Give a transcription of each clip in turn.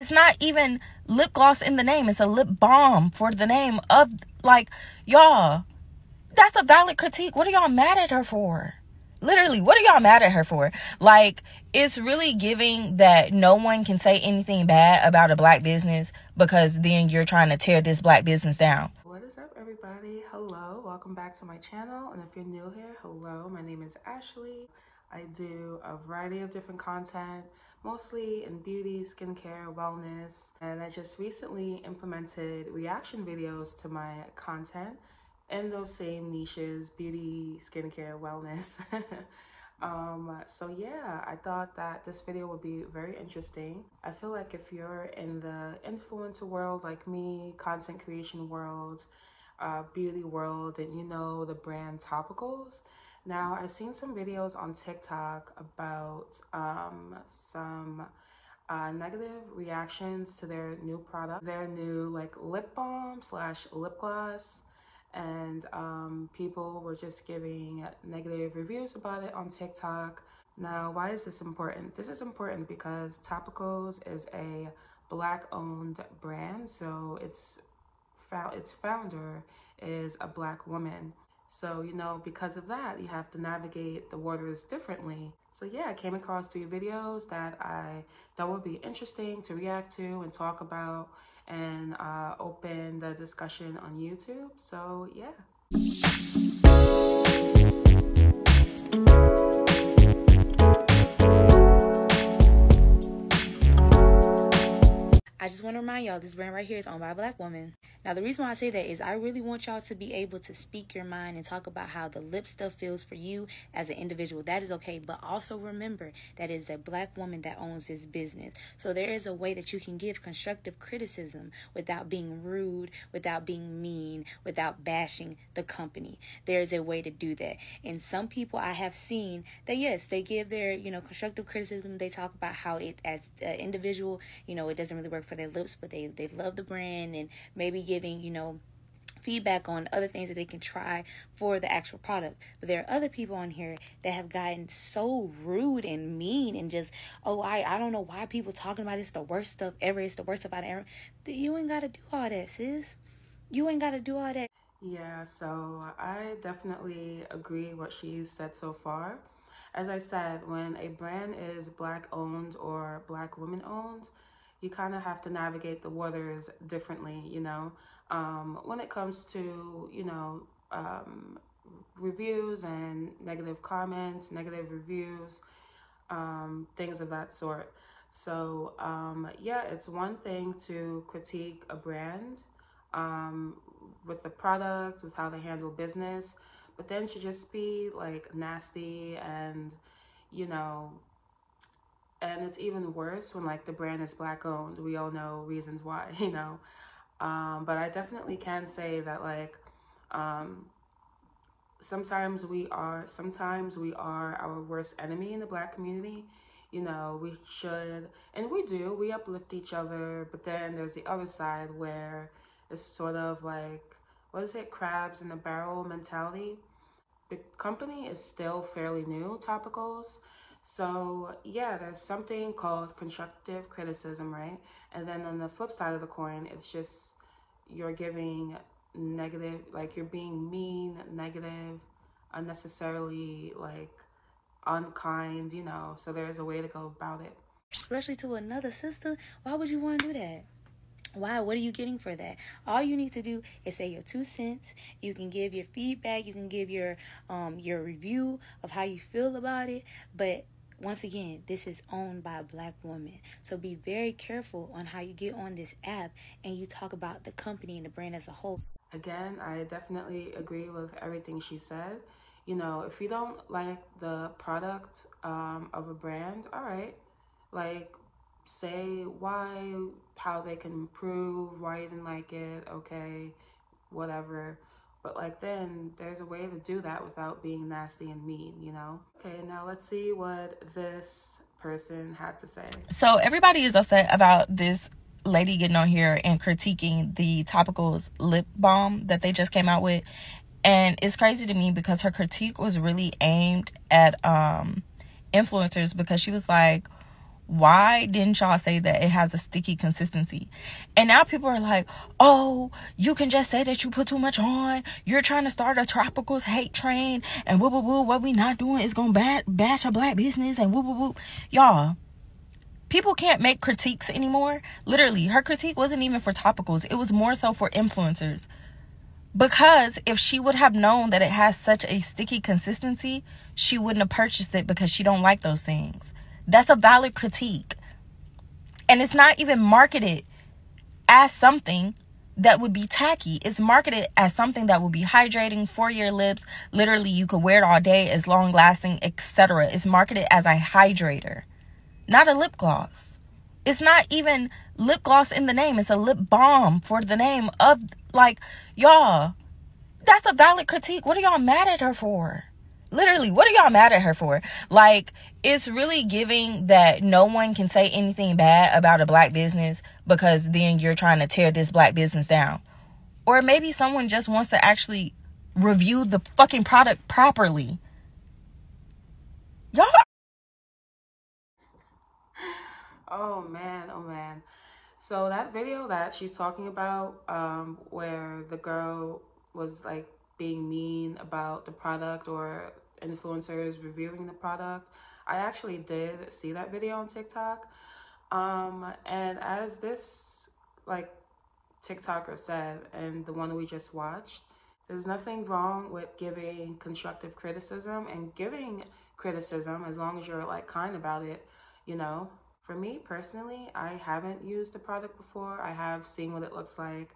It's not even lip gloss in the name. It's a lip balm for the name of like y'all. That's a valid critique. What are y'all mad at her for? Literally, what are y'all mad at her for? Like, it's really giving that no one can say anything bad about a black business because then you're trying to tear this black business down. What is up, everybody? Hello, welcome back to my channel. And if you're new here, hello, my name is Ashley. I do a variety of different content, mostly in beauty, skincare, wellness, and I just recently implemented reaction videos to my content in those same niches, beauty, skincare, wellness. um, so yeah, I thought that this video would be very interesting. I feel like if you're in the influencer world like me, content creation world, uh, beauty world, and you know the brand Topicals, now, I've seen some videos on TikTok about um, some uh, negative reactions to their new product, their new like lip balm slash lip gloss. And um, people were just giving negative reviews about it on TikTok. Now, why is this important? This is important because Topicals is a black owned brand. So its, its founder is a black woman. So, you know, because of that, you have to navigate the waters differently. So yeah, I came across three videos that I thought would be interesting to react to and talk about and uh, open the discussion on YouTube. So yeah. I just want to remind y'all this brand right here is owned by a black woman. Now, the reason why I say that is I really want y'all to be able to speak your mind and talk about how the lip stuff feels for you as an individual. That is okay. But also remember that is a black woman that owns this business. So there is a way that you can give constructive criticism without being rude, without being mean, without bashing the company. There's a way to do that. And some people I have seen that, yes, they give their, you know, constructive criticism. They talk about how it, as an individual, you know, it doesn't really work for their lips, but they, they love the brand and maybe giving, you know, feedback on other things that they can try for the actual product. But there are other people on here that have gotten so rude and mean and just, oh, I, I don't know why people talking about it's the worst stuff ever. It's the worst about ever. You ain't got to do all that, sis. You ain't got to do all that. Yeah, so I definitely agree what she's said so far. As I said, when a brand is black owned or black women owned, you kind of have to navigate the waters differently, you know. Um, when it comes to, you know, um, reviews and negative comments, negative reviews, um, things of that sort. So, um, yeah, it's one thing to critique a brand um, with the product, with how they handle business, but then to just be like nasty and, you know, and it's even worse when like the brand is black owned we all know reasons why you know? Um, but i definitely can say that like um, sometimes we are sometimes we are our worst enemy in the black community. You know we should and we do we uplift each other but then there's the other side where it's sort of like what is it crabs in the barrel mentality? The company is still fairly new topicals so yeah, there's something called constructive criticism, right? And then on the flip side of the coin, it's just you're giving negative, like you're being mean, negative, unnecessarily like unkind, you know. So there's a way to go about it. Especially to another sister, why would you want to do that? Why? What are you getting for that? All you need to do is say your two cents. You can give your feedback. You can give your um your review of how you feel about it. But once again, this is owned by a black woman. So be very careful on how you get on this app and you talk about the company and the brand as a whole. Again, I definitely agree with everything she said. You know, if you don't like the product um, of a brand, all right, like say why, how they can improve, why you didn't like it, okay, whatever. But like then there's a way to do that without being nasty and mean, you know? Okay, now let's see what this person had to say. So everybody is upset about this lady getting on here and critiquing the topicals lip balm that they just came out with. And it's crazy to me because her critique was really aimed at um influencers because she was like, why didn't y'all say that it has a sticky consistency? And now people are like, oh, you can just say that you put too much on. You're trying to start a topicals hate train and woo woo woo. What we not doing is gonna bat, bash a black business and woo woo woo. Y'all, people can't make critiques anymore. Literally, her critique wasn't even for topicals. It was more so for influencers. Because if she would have known that it has such a sticky consistency, she wouldn't have purchased it because she don't like those things. That's a valid critique. And it's not even marketed as something that would be tacky. It's marketed as something that would be hydrating for your lips. Literally, you could wear it all day, as long lasting, etc. It's marketed as a hydrator, not a lip gloss. It's not even lip gloss in the name. It's a lip balm for the name of like y'all. That's a valid critique. What are y'all mad at her for? Literally, what are y'all mad at her for? Like, it's really giving that no one can say anything bad about a black business because then you're trying to tear this black business down. Or maybe someone just wants to actually review the fucking product properly. Y'all. Oh man, oh man. So that video that she's talking about, um, where the girl was like being mean about the product or influencers reviewing the product. I actually did see that video on TikTok. Um, and as this like TikToker said, and the one we just watched, there's nothing wrong with giving constructive criticism and giving criticism as long as you're like kind about it, you know. For me personally, I haven't used the product before. I have seen what it looks like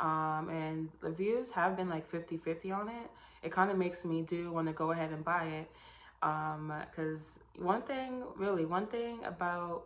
um, and the views have been like 50 50 on it. It kind of makes me do want to go ahead and buy it. Um because one thing, really, one thing about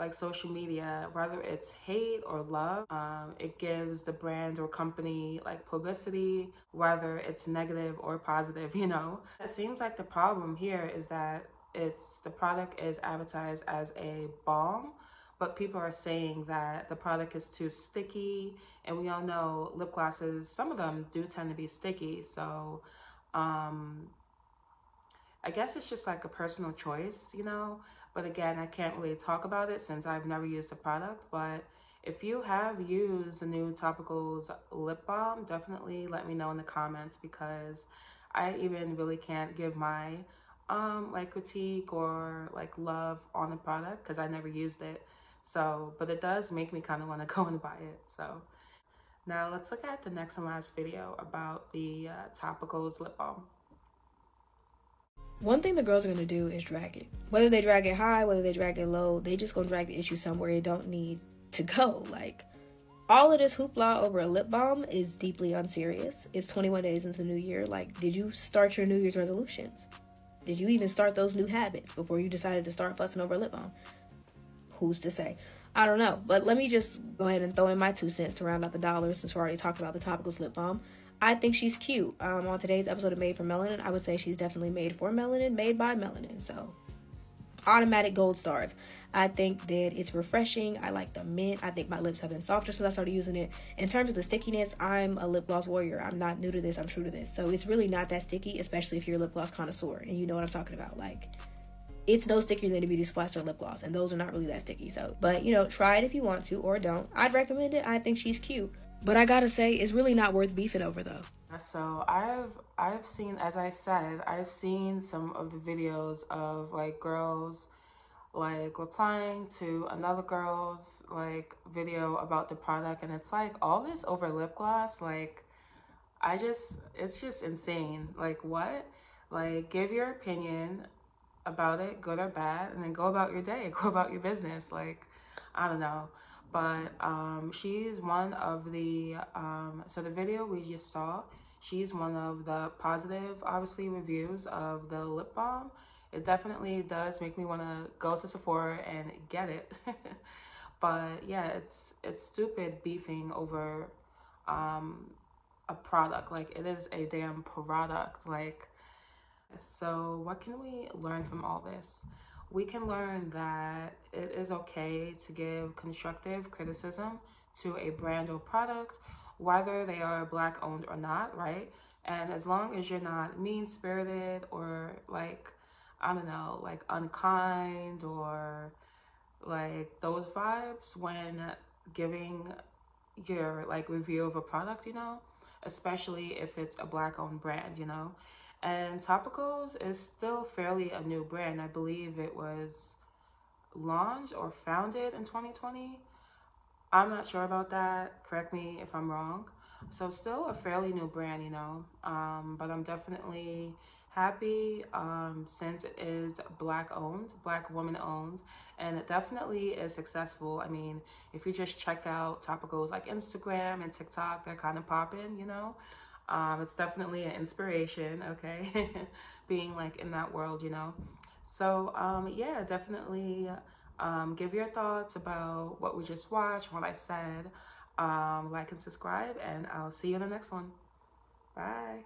like social media, whether it's hate or love, um, it gives the brand or company like publicity, whether it's negative or positive, you know. It seems like the problem here is that it's the product is advertised as a balm but people are saying that the product is too sticky and we all know lip glosses some of them do tend to be sticky so um i guess it's just like a personal choice you know? But again i can't really talk about it since i've never used the product but if you have used the new topicals lip balm definitely let me know in the comments because i even really can't give my um like critique or like love on the product because i never used it so, but it does make me kind of want to go and buy it. So now let's look at the next and last video about the uh, Topicals lip balm. One thing the girls are gonna do is drag it. Whether they drag it high, whether they drag it low, they just gonna drag the issue somewhere it don't need to go. Like all of this hoopla over a lip balm is deeply unserious. It's 21 days into the new year. Like, did you start your New Year's resolutions? Did you even start those new habits before you decided to start fussing over a lip balm? Who's to say? I don't know. But let me just go ahead and throw in my two cents to round out the dollars since we're already talking about the topical lip balm. I think she's cute. Um, on today's episode of Made for Melanin, I would say she's definitely made for melanin, made by melanin. So automatic gold stars. I think that it's refreshing. I like the mint. I think my lips have been softer since I started using it. In terms of the stickiness, I'm a lip gloss warrior. I'm not new to this. I'm true to this. So it's really not that sticky, especially if you're a lip gloss connoisseur and you know what I'm talking about. Like it's no stickier than a beauty splash or lip gloss, and those are not really that sticky. So, but you know, try it if you want to, or don't. I'd recommend it. I think she's cute, but I gotta say, it's really not worth beefing over though. So I've I've seen, as I said, I've seen some of the videos of like girls like replying to another girl's like video about the product, and it's like all this over lip gloss, like. I just, it's just insane. Like, what? Like, give your opinion about it, good or bad, and then go about your day, go about your business. Like, I don't know. But um, she's one of the, um, so the video we just saw, she's one of the positive, obviously, reviews of the lip balm. It definitely does make me want to go to Sephora and get it. but yeah, it's it's stupid beefing over um, a product. Like, it is a damn product. Like, so, what can we learn from all this? We can learn that it is okay to give constructive criticism to a brand or product, whether they are black owned or not, right? And as long as you're not mean spirited or like, I don't know, like unkind or like those vibes when giving your like review of a product, you know, especially if it's a black owned brand, you know. And Topicals is still fairly a new brand. I believe it was launched or founded in 2020. I'm not sure about that. Correct me if I'm wrong. So still a fairly new brand, you know. Um, but I'm definitely happy um, since it is black owned, black woman owned, and it definitely is successful. I mean, if you just check out topicals like Instagram and TikTok, they're kind of popping, you know. Um, it's definitely an inspiration, okay, being like in that world, you know. So um, yeah, definitely um, give your thoughts about what we just watched, what I said. Um, like and subscribe, and I'll see you in the next one. Bye.